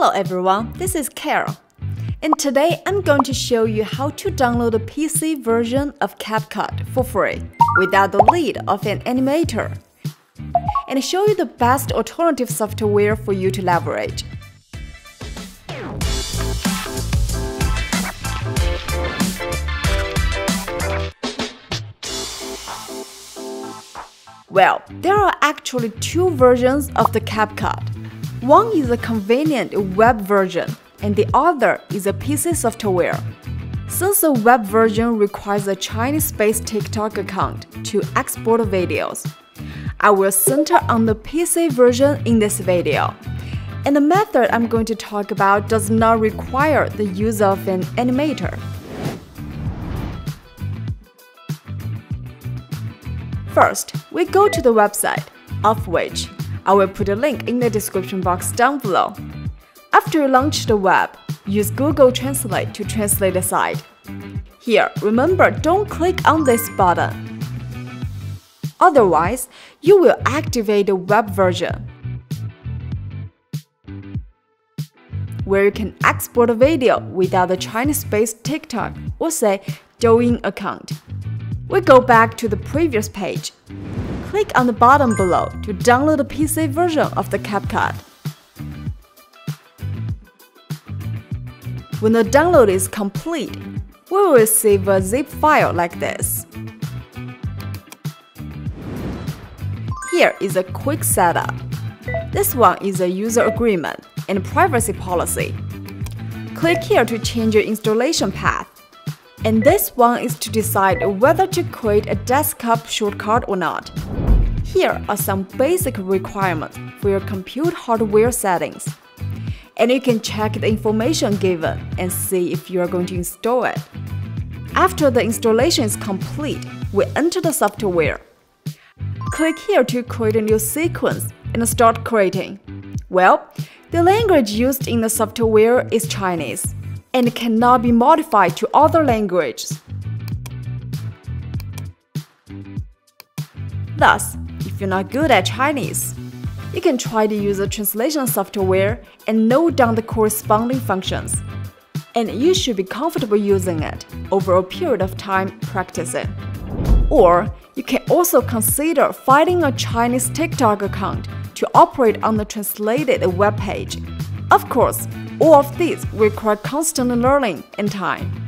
Hello everyone, this is Carol. And today I'm going to show you how to download a PC version of CapCut for free without the lead of an emulator and show you the best alternative software for you to leverage. Well, there are actually two versions of the CapCut. One is a convenient web version, and the other is a PC software. Since the web version requires a Chinese-based TikTok account to export videos, I will center on the PC version in this video. And the method I'm going to talk about does not require the use of an emulator. First, we go to the website, of which I will put a link in the description box down below. After you launch the web, use Google Translate to translate the site. Here, remember don't click on this button. Otherwise, you will activate the web version, where you can export a video without the Chinese-based TikTok or say Douyin account. We go back to the previous page. Click on the button below to download the PC version of the CapCut. When the download is complete, we will receive a zip file like this. Here is a quick setup. This one is a user agreement and privacy policy. Click here to change your installation path. And this one is to decide whether to create a desktop shortcut or not. Here are some basic requirements for your compute hardware settings. And you can check the information given and see if you are going to install it. After the installation is complete, we enter the software. Click here to create a new sequence and start creating. Well, the language used in the software is Chinese and cannot be modified to other languages. Thus, if you're not good at Chinese, you can try to use a translation software and note down the corresponding functions. And you should be comfortable using it over a period of time practicing. Or you can also consider finding a Chinese TikTok account to operate on the translated web page. Of course, all of these require constant learning and time.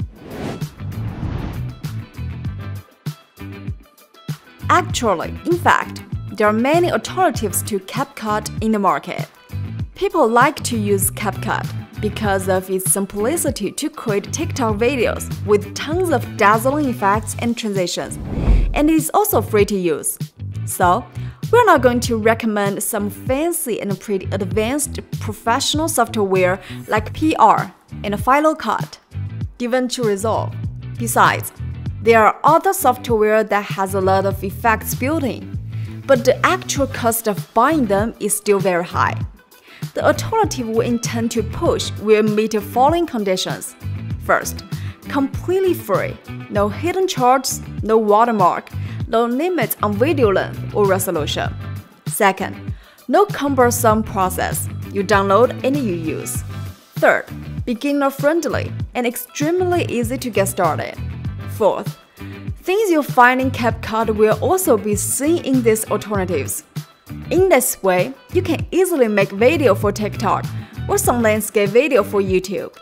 Actually, in fact, there are many alternatives to CapCut in the market. People like to use CapCut because of its simplicity to create TikTok videos with tons of dazzling effects and transitions, and it is also free to use. So, we're not going to recommend some fancy and pretty advanced professional software like PR and Final Cut, DaVinci Resolve. Besides, there are other software that has a lot of effects built in, but the actual cost of buying them is still very high. The alternative we intend to push will meet the following conditions. First, completely free, no hidden charges, no watermark, no limits on video length or resolution. Second, no cumbersome process. You download and you use. Third, beginner friendly and extremely easy to get started. Fourth, things you find in CapCut will also be seen in these alternatives. In this way, you can easily make video for TikTok or some landscape video for YouTube.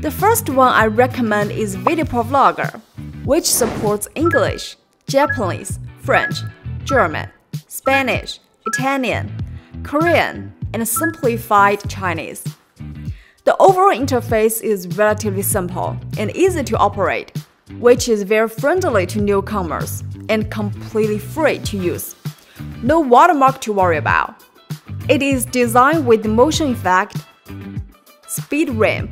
The first one I recommend is Video Vlogger, which supports English, Japanese, French, German, Spanish, Italian, Korean, and simplified Chinese. The overall interface is relatively simple and easy to operate, which is very friendly to newcomers and completely free to use. No watermark to worry about. It is designed with motion effect, speed ramp,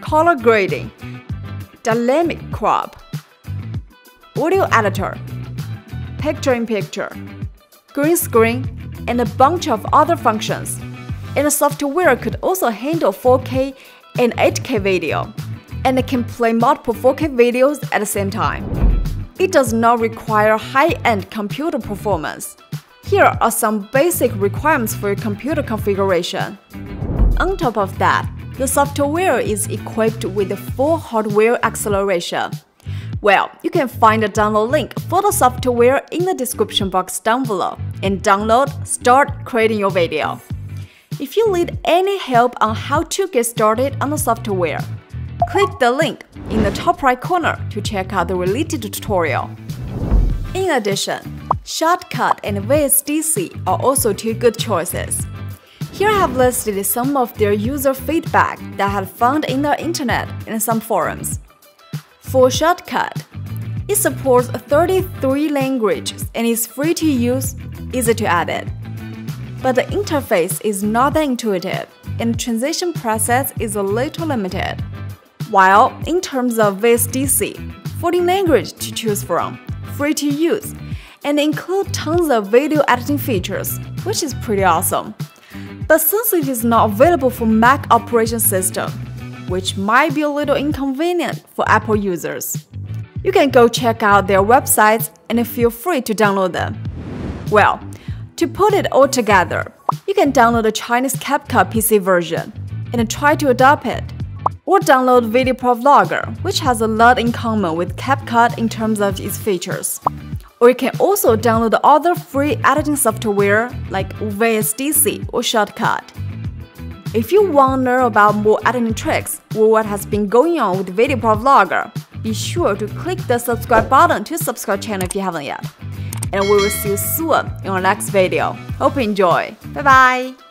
color grading, dynamic crop, audio editor, picture-in-picture, green screen, and a bunch of other functions. And the software could also handle 4K and 8K video, and it can play multiple 4K videos at the same time. It does not require high-end computer performance. Here are some basic requirements for your computer configuration. On top of that, the software is equipped with full hardware acceleration. Well, you can find the download link for the software in the description box down below and download, start creating your video. If you need any help on how to get started on the software, click the link in the top right corner to check out the related tutorial. In addition, Shotcut and VSDC are also two good choices. Here I have listed some of their user feedback that I have found in the internet and some forums. For Shotcut. it supports 33 languages and is free to use, easy to edit. But the interface is not that intuitive and transition process is a little limited. While in terms of VSDC, 14 languages to choose from, free to use, and include tons of video editing features, which is pretty awesome. But since it is not available for Mac operation system, which might be a little inconvenient for Apple users, you can go check out their websites and feel free to download them. Well, to put it all together, you can download the Chinese CapCut PC version and try to adopt it. Or download VideoProc Vlogger, which has a lot in common with CapCut in terms of its features. Or you can also download other free editing software like VSDC or Shotcut. If you want to learn about more editing tricks or what has been going on with VideoProc Vlogger, be sure to click the subscribe button to subscribe channel if you haven't yet. And we will see you soon in our next video. Hope you enjoy. Bye bye!